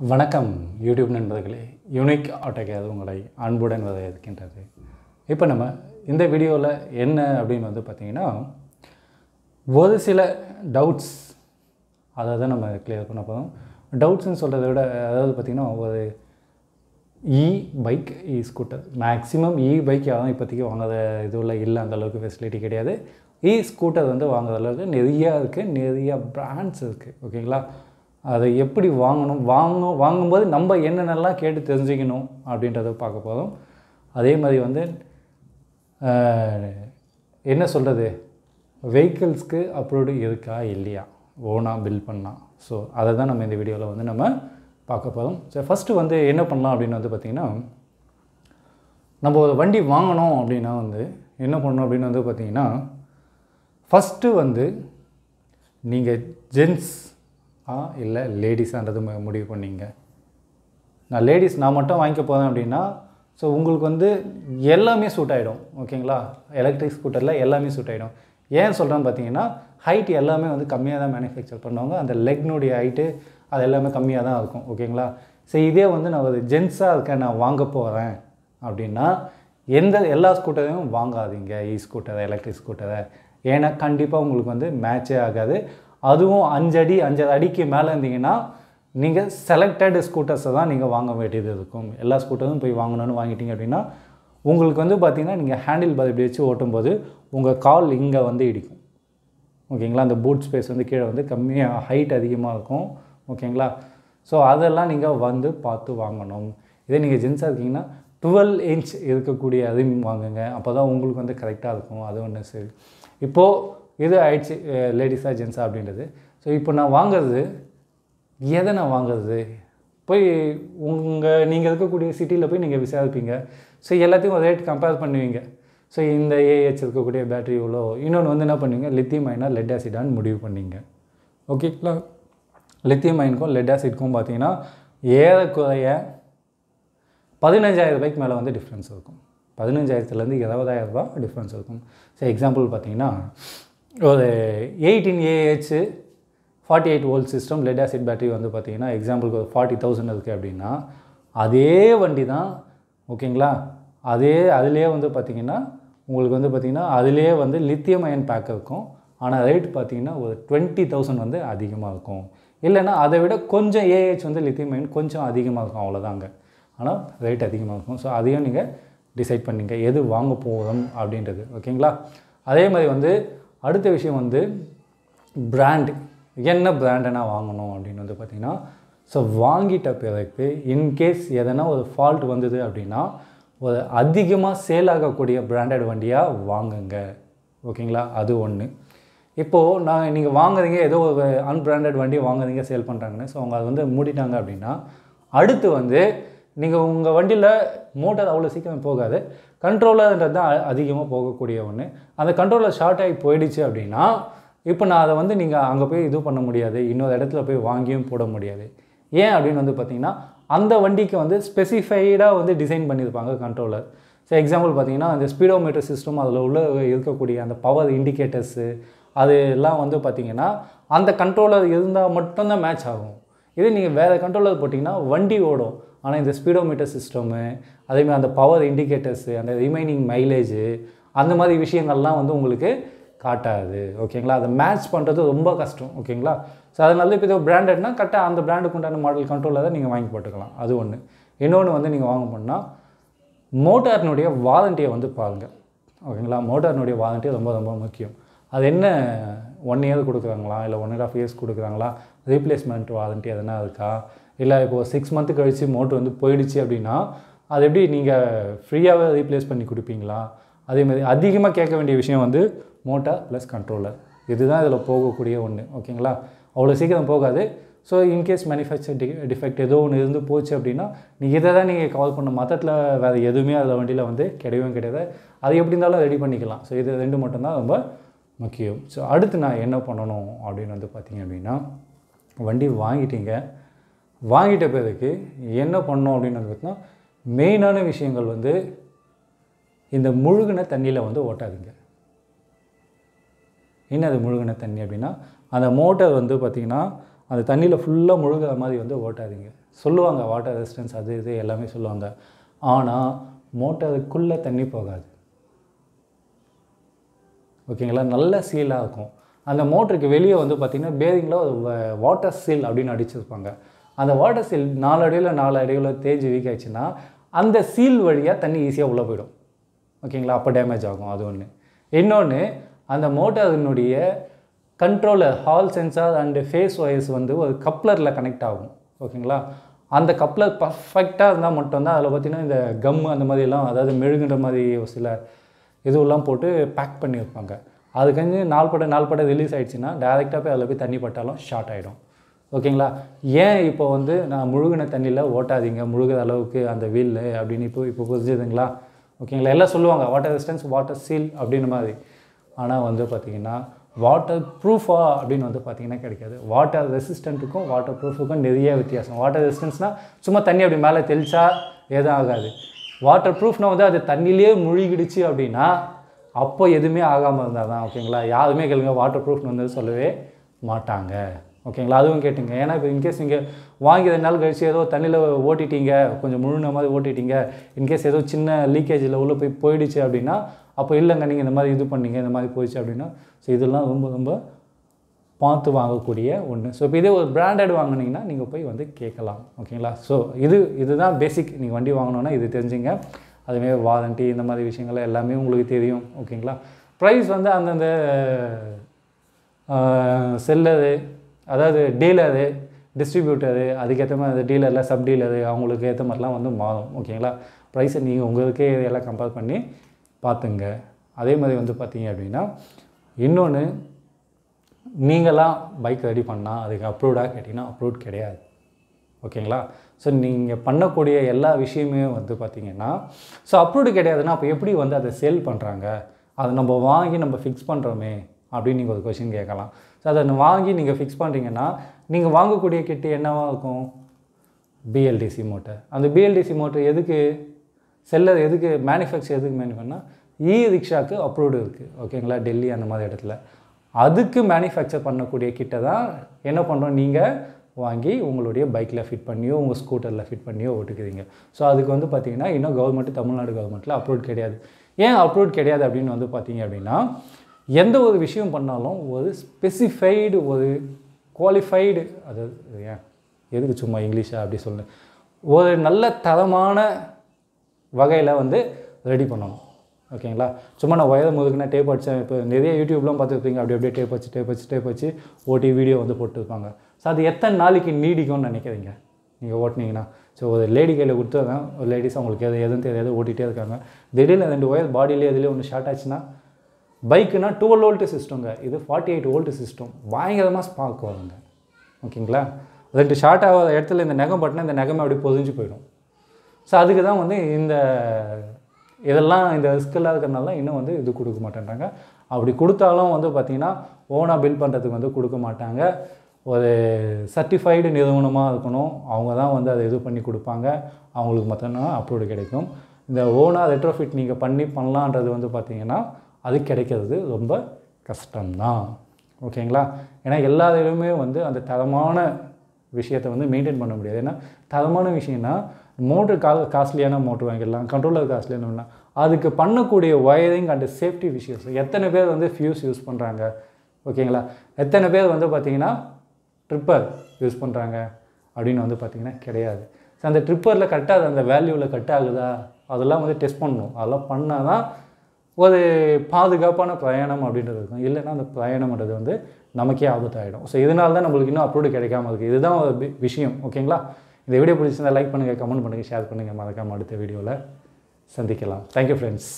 வணக்கம் யூடியூப் நண்பர்களே. யூனிக் ஆட்டோகேது உங்களை அன்புடன் வரவேற்கின்றது. இப்போ நம்ம இந்த வீடியோவில் என்ன அப்படின்னு வந்து பார்த்திங்கன்னா ஒரு சில டவுட்ஸ் அதை தான் நம்ம கிளியர் பண்ண போகிறோம் டவுட்ஸ்னு சொல்கிறத விட அதாவது பார்த்திங்கன்னா ஒரு e bike e scooter maximum e bike யாரும் இப்போதைக்கு வாங்காத இதுவில் இல்லை அந்தளவுக்கு ஃபெசிலிட்டி கிடையாது. இ ஸ்கூட்டர் வந்து வாங்குற அளவுக்கு நிறையா இருக்குது நிறையா பிராண்ட்ஸ் இருக்குது ஓகேங்களா அதை எப்படி வாங்கணும்? வாங்கணும் வாங்கும்போது நம்ம என்னென்னலாம் கேட்டு தெரிஞ்சுக்கணும் அப்படின்றத பார்க்க போதும் அதே மாதிரி வந்து என்ன சொல்கிறது வெஹிக்கிள்ஸ்க்கு அப்ரூவ்டு இருக்கா? இல்லையா? ஓனாக பில் பண்ணால் ஸோ அதை தான் நம்ம இந்த வீடியோவில் வந்து நம்ம பார்க்க போகிறோம் ஸோ ஃபஸ்ட்டு வந்து என்ன பண்ணலாம் அப்படின்னு வந்து பார்த்திங்கன்னா நம்ம ஒரு வண்டி வாங்கணும் அப்படின்னா வந்து என்ன பண்ணணும் அப்படின்னு வந்து பார்த்திங்கன்னா ஃபஸ்ட்டு வந்து நீங்கள் ஜென்ஸ் ஆ இல்லை லேடிஸான்றது மு- முடிவு பண்ணிங்க. நான் லேடிஸ் நான் மட்டும் வாங்கிக்க போகிறேன் அப்படின்னா ஸோ உங்களுக்கு வந்து எல்லாமே சூட் ஆகிடும் ஓகேங்களா? எலக்ட்ரிக் ஸ்கூட்டரில் எல்லாமே சூட் ஆகிடும் ஏன் சொல்கிறேன்னு பார்த்தீங்கன்னா ஹைட் எல்லாமே வந்து கம்மியாக தான் மேனுஃபேக்சர் பண்ணுவாங்க. அந்த லெக்னுடைய ஹைட்டு அது எல்லாமே கம்மியாக தான் இருக்கும் ஓகேங்களா? ஸோ இதே வந்து நான் ஒரு ஜென்ஸாக இருக்கேன் நான் வாங்க போகிறேன் அப்படின்னா எந்த எல்லா ஸ்கூட்டரையும் வாங்காதீங்க இ ஸ்கூட்டரை எலக்ட்ரிக் ஸ்கூட்டரை ஏன்னா கண்டிப்பாக உங்களுக்கு வந்து மேட்சே ஆகாது. அதுவும் அஞ்சடி அஞ்சரை அடிக்கு மேலே இருந்தீங்கன்னா நீங்கள் செலக்டட் ஸ்கூட்டர்ஸை தான் நீங்கள் வாங்க வேண்டியது இருக்கும். எல்லா ஸ்கூட்டரும் போய் வாங்கணும்னு வாங்கிட்டீங்க அப்படின்னா உங்களுக்கு வந்து பார்த்தீங்கன்னா நீங்கள் ஹேண்டில் பார் இப்படி வச்சு ஓட்டும்போது உங்கள் கால் இங்கே வந்து இடிக்கும். ஓகேங்களா அந்த பூட் ஸ்பேஸ் வந்து கீழே வந்து கம்மியாக ஹைட் அதிகமாக இருக்கும். ஓகேங்களா ஸோ அதெல்லாம் நீங்கள் வந்து பார்த்து வாங்கணும். இதே நீங்கள் ஜென்ஸாக இருக்கீங்கன்னா டுவெல் இன்ச் இருக்கக்கூடிய அதையும் வாங்குங்க. அப்போ தான் உங்களுக்கு வந்து கரெக்டாக இருக்கும். அது ஒன்று சரி. இப்போது இது ஆயிடுச்சு? லேடிஸாக ஜென்ஸாக அப்படின்றது. ஸோ இப்போ நான் வாங்குறது எதை நான் வாங்குறது? போய் உங்கள் நீங்கள் இருக்கக்கூடிய சிட்டியில் போய் நீங்கள் விசாரிப்பீங்க. ஸோ எல்லாத்தையும் ஒரு ரேட் கம்பேர் பண்ணுவீங்க. ஸோ இந்த ஏஹெச் இருக்கக்கூடிய பேட்டரி இவ்வளோ இன்னொன்று வந்து என்ன பண்ணுவீங்க? லித்தியம் அயனா லெட் ஆசிடான்னு முடிவு பண்ணிங்க ஓகேங்களா லித்தியம் அயனுக்கும் லெட் ஆசிட்க்கும் பார்த்தீங்கன்னா ஏறக்குறைய பதினஞ்சாயிரம் ரூபாய்க்கு மேலே வந்து டிஃப்ரென்ஸ் இருக்கும். பதினஞ்சாயிரத்துலேருந்து இருபதாயிரம் ரூபா டிஃப்ரென்ஸ் இருக்கும். ஸோ எக்ஸாம்பிள் பார்த்தீங்கன்னா ஒரு eighteen AH forty eight volt system lead acid battery வந்து பார்த்தீங்கன்னா எக்ஸாம்பிளுக்கு ஒரு ஃபார்ட்டி தௌசண்ட் இருக்குது அப்படின்னா அதே வண்டி தான் ஓகேங்களா? அதே அதிலே வந்து பார்த்தீங்கன்னா உங்களுக்கு வந்து பார்த்திங்கன்னா அதிலே வந்து லித்தியம் அயன் பேக் இருக்கும். ஆனால் ரேட் பார்த்தீங்கன்னா ஒரு டுவெண்ட்டி தௌசண்ட் வந்து அதிகமாக இருக்கும். இல்லைன்னா அதை விட கொஞ்சம் ஏஹெச் வந்து லித்தியம் அயன் கொஞ்சம் அதிகமாக இருக்கும் அவ்வளோதாங்க ஆனால் ரேட் அதிகமாக இருக்கும். ஸோ அதையும் நீங்கள் டிசைட் பண்ணிங்க. எது வாங்க போகிறோம் அப்படின்றது ஓகேங்களா? அதே மாதிரி வந்து அடுத்த விஷயம் வந்து பிராண்டு என்ன பிராண்டை நான் வாங்கணும் அப்படின்னு வந்து பார்த்திங்கன்னா ஸோ வாங்கிட்ட பிறகு இன்கேஸ் எதனா ஒரு ஃபால்ட் வந்தது அப்படின்னா ஒரு அதிகமாக சேல் ஆகக்கூடிய பிராண்டட் வண்டியாக வாங்குங்க. ஓகேங்களா அது ஒன்று இப்போது நான் நீங்கள் வாங்குறீங்க ஏதோ ஒரு அன்பிராண்டட் வண்டி வாங்குறீங்க சேல் பண்ணுறாங்கன்னு ஸோ அவங்க அதை வந்து மூடிட்டாங்க அப்படின்னா அடுத்து வந்து நீங்கள் உங்கள் வண்டியில் மோட்டார் அவ்வளோ சீக்கிரம் போகாது. கண்ட்ரோலர்ன்றது தான் அதிகமாக போகக்கூடிய ஒன்று அந்த கண்ட்ரோலர் ஷார்ட் ஆகி போயிடுச்சு அப்படின்னா இப்போ நான் அதை வந்து நீங்கள் அங்கே போய் இது பண்ண முடியாது. இன்னொரு இடத்துல போய் வாங்கியும் போட முடியாது. ஏன் அப்படின்னு வந்து பார்த்தீங்கன்னா அந்த வண்டிக்கு வந்து ஸ்பெசிஃபைடாக வந்து டிசைன் பண்ணியிருப்பாங்க கண்ட்ரோலர் ஸோ எக்ஸாம்பிள் பார்த்தீங்கன்னா அந்த ஸ்பீடோமீட்டர் சிஸ்டம் அதில் உள்ள இருக்கக்கூடிய அந்த பவர் இண்டிகேட்டர்ஸு அது எல்லாம் வந்து பார்த்தீங்கன்னா அந்த கண்ட்ரோலர் இருந்தால் மட்டும்தான் மேட்ச் ஆகும். இதே நீங்கள் வேறு கண்ட்ரோலர் போட்டிங்கன்னா வண்டி ஓடும். ஆனால் இந்த ஸ்பீடோமீட்டர் சிஸ்டமு அதேமாதிரி அந்த பவர் இண்டிகேட்டர்ஸு அந்த ரிமைனிங் மைலேஜு அந்த மாதிரி விஷயங்கள்லாம் வந்து உங்களுக்கு காட்டாது. ஓகேங்களா? அதை மேட்ச் பண்ணுறது ரொம்ப கஷ்டம். ஓகேங்களா? ஸோ அதனால இப்போ இது பிராண்டட்னா கரெக்டாக அந்த பிராண்டுக்கு உண்டான மாடல் கண்ட்ரோலில் தான் நீங்கள் வாங்கி போட்டுக்கலாம். அது ஒன்று இன்னொன்று வந்து நீங்கள் வாங்க போனால் மோட்டாரினுடைய வாரண்டியை வந்து பாருங்கள் ஓகேங்களா? மோட்டாரினுடைய வாரண்டியை ரொம்ப ரொம்ப முக்கியம். அது என்ன ஒன் இயர் கொடுக்குறாங்களா? இல்லை ஒன் அண்ட் ஆஃப் இயர்ஸ் கொடுக்குறாங்களா? ரீப்ளேஸ்மெண்ட் வாரண்டி எதனா இருக்கா? இல்லை இப்போது சிக்ஸ் மந்த்து கழித்து மோட்டர் வந்து போயிடுச்சு அப்படின்னா அது எப்படி நீங்கள் ஃப்ரீயாகவே ரீப்ளேஸ் பண்ணி கொடுப்பீங்களா? அதே மாதிரி அதிகமாக கேட்க வேண்டிய விஷயம் வந்து மோட்டார் ப்ளஸ் கண்ட்ரோலர் இதுதான் இதில் போகக்கூடிய ஒன்று ஓகேங்களா அவ்வளோ சீக்கிரம் போகாது. ஸோ இன்கேஸ் மேனுஃபேக்சர் டி டிஃபெக்ட் ஏதோ ஒன்று இருந்து போச்சு அப்படின்னா நீங்கள் இதை தான் நீங்கள் கவர் பண்ண மொத்தத்தில் வேறு எதுவுமே அதில் வண்டியில் வந்து கிடையவே கிடையாது. அது எப்படி இருந்தாலும் ரெடி பண்ணிக்கலாம். ஸோ இது ரெண்டு மட்டும்தான் ரொம்ப முக்கியம். ஸோ அடுத்து நான் என்ன பண்ணணும் அப்படின்னு வந்து பார்த்தீங்க அப்படின்னா வண்டி வாங்கிட்டீங்க. வாங்கிட்ட பிறகு என்ன பண்ணோம் அப்படின்னு வந்து பார்த்தீங்கன்னா மெயினான விஷயங்கள் வந்து இந்த முழுகின தண்ணியில் வந்து ஓட்டாதீங்க. என்ன அது முழுகின தண்ணி அப்படின்னா அந்த மோட்டர் வந்து பார்த்திங்கன்னா அந்த தண்ணியில் ஃபுல்லாக முழுகிற மாதிரி வந்து ஓட்டாதீங்க. சொல்லுவாங்க வாட்டர் ரெசிஸ்டன்ஸ் அது இது எல்லாமே சொல்லுவாங்க. ஆனால் மோட்டருக்குள்ளே தண்ணி போகாது. ஓகேங்களா? நல்ல சீலாக இருக்கும் அந்த மோட்டருக்கு வெளியே வந்து பார்த்திங்கன்னா பேரிங்கில் ஒரு வாட்டர் சீல் அப்படின்னு அடிச்சிருப்பாங்க. அந்த வாட்டர் சீல் நாலு அடியில் நாலு அடியில் தேஞ்சு வீக் ஆயிடுச்சுன்னா அந்த சீல் வழியாக தண்ணி ஈஸியாக உள்ளே போயிடும். ஓகேங்களா அப்போ டேமேஜ் ஆகும் அது ஒன்று இன்னொன்று அந்த மோட்டரினுடைய controller hall sensor and phase wires வந்து ஒரு கப்ளரில் கனெக்ட் ஆகும். ஓகேங்களா அந்த கப்ளர் பர்ஃபெக்டாக இருந்தால் மட்டும்தான் அதில் பார்த்தீங்கன்னா இந்த கம் அந்த மாதிரிலாம் அதாவது மெழுகுன்ற மாதிரி ஒரு சில இதுவெல்லாம் போட்டு பேக் பண்ணி வைப்பாங்க அது கஞ்சி நாள்பட நாள்பட ரிலீஸ் ஆயிடுச்சுன்னா டேரெக்டாக போய் அதில் போய் தண்ணி பட்டாலும் ஷார்ட் ஆகிடும் ஓகேங்களா? ஏன் இப்போ வந்து நான் முழுகின தண்ணியில் ஓட்டாதீங்க முழுகிற அளவுக்கு அந்த வீல் அப்படின்னு இப்போ இப்போ புரிஞ்சுதுங்களா? ஓகேங்களா? எல்லாம் சொல்லுவாங்க வாட்டர் ரெசிஸ்டன்ஸ் வாட்டர் சீல் அப்படின்னு மாதிரி. ஆனால் வந்து பார்த்திங்கன்னா வாட்டர் ப்ரூஃபா அப்படின்னு வந்து பார்த்திங்கன்னா கிடைக்காது. வாட்டர் ரெசிஸ்டண்ட்டுக்கும் வாட்டர் ப்ரூஃபுக்கும் நிறைய வித்தியாசம். வாட்டர் ரெசிஸ்டன்ஸ்னால் சும்மா தண்ணி அப்படி மேலே தெளிச்சா எதுவும் ஆகாது. வாட்டர் ப்ரூஃப்னால் வந்து அது தண்ணியிலே முழுகிடுச்சு அப்படின்னா அப்போ எதுவுமே ஆகாமல் இருந்தால் தான் ஓகேங்களா யாருமே கேளுங்க வாட்டர் ப்ரூஃப்னு வந்து சொல்லவே மாட்டாங்க. ஓகேங்களா அதுவும் கேட்டுங்க. ஏன்னா இப்போ இன்கேஸ் நீங்கள் வாங்கி ரெண்டு நாள் கழிச்சு ஏதோ தண்ணியில் ஓட்டிட்டீங்க கொஞ்சம் முழுன மாதிரி ஓட்டிட்டீங்க இன்கேஸ் ஏதோ சின்ன லீக்கேஜில் உள்ளே போய் போயிடுச்சு அப்படின்னா அப்போ இல்லைங்க நீங்கள் இந்த மாதிரி இது பண்ணீங்க இந்த மாதிரி போயிடுச்சு அப்படின்னா ஸோ இதெல்லாம் ரொம்ப ரொம்ப பார்த்து வாங்கக்கூடிய ஒன்று ஸோ இப்போ இதே ஒரு பிராண்டட் வாங்கினீங்கன்னா நீங்கள் போய் வந்து கேட்கலாம். ஓகேங்களா ஸோ இது இதுதான் பேசிக் நீங்கள் வண்டி வாங்கினோன்னா இது தெரிஞ்சுங்க. அதுமாரி வாரண்ட்டி இந்த மாதிரி விஷயங்கள் எல்லாமே உங்களுக்கு தெரியும் ஓகேங்களா? ப்ரைஸ் வந்து அந்தந்த செல்லரு அதாவது டீலரு டிஸ்ட்ரிபியூட்டரு அதுக்கேற்ற மாதிரி அந்த டீலரில் சப் டீலரு அவங்களுக்கு ஏற்ற மாதிரிலாம் வந்து மாறும் ஓகேங்களா? ப்ரைஸை நீங்கள் உங்களுக்கே இதெல்லாம் கம்பேர் பண்ணி பார்த்துங்க அதே மாதிரி வந்து பார்த்தீங்க அப்படின்னா இன்னொன்று நீங்களாம் பைக் ரெடி பண்ணால் அதுக்கு அப்ரூவ்டாக கேட்டிங்கன்னா அப்ரூவ்ட் கிடையாது. ஓகேங்களா? ஸோ நீங்கள் பண்ணக்கூடிய எல்லா விஷயமே வந்து பார்த்தீங்கன்னா ஸோ அப்ரூவ்டு கிடையாதுன்னா அப்போ எப்படி வந்து அதை சேல் பண்ணுறாங்க அதை நம்ம வாங்கி நம்ம ஃபிக்ஸ் பண்ணுறோமே அப்படின்னு நீங்கள் ஒரு கொஷின் கேட்கலாம். ஸோ அதை வாங்கி நீங்கள் ஃபிக்ஸ் பண்ணுறீங்கன்னா நீங்கள் வாங்கக்கூடிய கிட்டு என்னவா இருக்கும்? பிஎல்டிசி மோட்டர் அந்த பிஎல்டிசி மோட்டர் எதுக்கு? செல்லர் எதுக்கு? மேனுஃபேக்சர் எதுக்கு மேனுஃபேக்னா இ ரிக்ஷாவுக்கு அப்ரூவ்டு இருக்குது ஓகேங்களா? டெல்லி அந்த மாதிரி இடத்துல. அதுக்கு மேனுஃபேக்சர் பண்ணக்கூடிய கிட்ட தான் என்ன பண்ணுறோம் நீங்கள் வாங்கி உங்களுடைய பைக்கில் ஃபிட் பண்ணியோ உங்கள் ஸ்கூட்டரில் ஃபிட் பண்ணியோ ஓட்டுக்குறீங்க ஸோ அதுக்கு வந்து பார்த்திங்கன்னா இன்னும் கவர்மெண்ட்டு தமிழ்நாடு கவர்மெண்ட்டில் அப்ரூவ் கிடையாது. ஏன் அப்ரூவ் கிடையாது அப்படின்னு வந்து பார்த்தீங்க அப்படின்னா எந்த ஒரு விஷயம் பண்ணாலும் ஒரு ஸ்பெசிஃபைடு ஒரு குவாலிஃபைடு அது ஏன் எதுக்கு சும்மா இங்கிலீஷா அப்படி சொல்லு ஒரு நல்ல தரமான வகையில் வந்து ரெடி பண்ணணும். ஓகேங்களா? சும்மா நான் வயதை முதுக்குனா டேப் அடித்தேன் இப்போ நிறைய யூடியூப்லாம் பார்த்துருப்பீங்க. அப்படி அப்படியே டேப் வச்சு டேப் வச்சு டேப் வச்சு ஓட்டி வீடியோ வந்து போட்டுருப்பாங்க. ஸோ அது எத்தனை நாளைக்கு நீடிக்கும்னு நினைக்கிறீங்க நீங்கள் ஓட்டினீங்கன்னா. ஸோ ஒரு லேடி கையில் கொடுத்து தான் ஒரு லேடிஸ் அவங்களுக்கு எது எதுவும் தெரியாது ஓட்டிகிட்டே இருக்காங்க. திடீர்னு ரெண்டு ஒயர் பாடியிலே எதுலேயே ஒன்று ஷார்ட் ஆச்சுன்னா பைக்குனா டுவெல் வோல்ட்டு சிஸ்டங்க இது ஃபார்ட்டி எயிட் வோல்ட்டு சிஸ்டம் பயங்கரமாக ஸ்பார்க் வருங்க. ஓகேங்களா? ரெண்டு ஷார்ட் ஆகாத இடத்துல இந்த நகம் பட்டினா இந்த நகமே அப்படி பொதிஞ்சு போயிடும். ஸோ அதுக்கு தான் வந்து இந்த இதெல்லாம் இந்த ரிஸ்க்கெல்லாம் இருக்கிறனால தான் இன்னும் வந்து இது கொடுக்க மாட்டேன்றாங்க. அப்படி கொடுத்தாலும் வந்து பார்த்திங்கன்னா ஓனாக பில் பண்ணுறதுக்கு வந்து கொடுக்க மாட்டாங்க. ஒரு சர்டிஃபைடு நிறுவனமாக இருக்கணும். அவங்க தான் வந்து அதை இது பண்ணி கொடுப்பாங்க. அவங்களுக்கு மட்டும்தான் அப்ரூவ்டு கிடைக்கும். இந்த ஓனாக ரெட்ரோஃபிட் நீங்கள் பண்ணி பண்ணலான்றது வந்து பார்த்திங்கன்னா அது கிடைக்கிறது ரொம்ப கஷ்டம்தான். ஓகேங்களா? ஏன்னா எல்லா இதுலையுமே வந்து அந்த தரமான விஷயத்தை வந்து மெயின்டைன் பண்ண முடியாது. ஏன்னா தரமான விஷயம்னா மோட்ரு கா காஸ்ட்லியான மோட்ரு வாங்கிடலாம். கண்ட்ரோலர் காஸ்ட்லியான அதுக்கு பண்ணக்கூடிய ஒயரிங் அண்ட் சேஃப்டி விஷயஸ் எத்தனை பேர் வந்து ஃபியூஸ் யூஸ் பண்ணுறாங்க ஓகேங்களா? எத்தனை பேர் வந்து பார்த்திங்கன்னா ட்ரிப்பர் யூஸ் பண்ணுறாங்க அப்படின்னு வந்து பார்த்திங்கன்னா கிடையாது. ஸோ அந்த ட்ரிப்பரில் கரெக்டாக அந்த வேல்யூவில் கட் ஆகுதா? அதெல்லாம் வந்து டெஸ்ட் பண்ணணும். அதெல்லாம் பண்ணால் தான் ஒரு பாதுகாப்பான பிரயாணம் அப்படின்றது இருக்கும். இல்லைன்னா அந்த பிரயாணம்ன்றது வந்து நமக்கே ஆபத்தாயிடும் ஸோ இதனால தான் நம்மளுக்கு இன்னும் அப்ரூவ்டு கிடைக்காம இருக்குது இதுதான் ஒரு விஷயம். ஓகேங்களா இந்த வீடியோ பிடிச்சிருந்தா லைக் பண்ணுங்கள் கமெண்ட் பண்ணுங்கள் ஷேர் பண்ணுங்கள் மறக்காமல் அடுத்த வீடியோவில் சந்திக்கலாம். Thank you friends